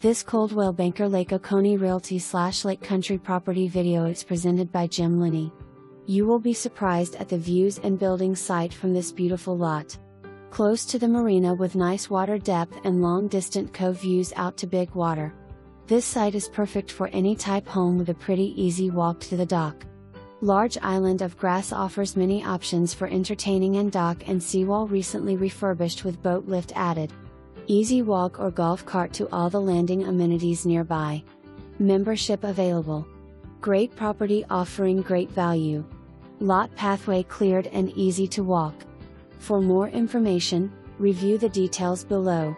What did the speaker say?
This Coldwell Banker Lake Oconee Realty slash Lake Country property video is presented by Jim Linney. You will be surprised at the views and building site from this beautiful lot. Close to the marina with nice water depth and long distant cove views out to big water. This site is perfect for any type home with a pretty easy walk to the dock. Large Island of Grass offers many options for entertaining and dock and seawall recently refurbished with boat lift added. Easy walk or golf cart to all the landing amenities nearby. Membership available. Great property offering great value. Lot pathway cleared and easy to walk. For more information, review the details below.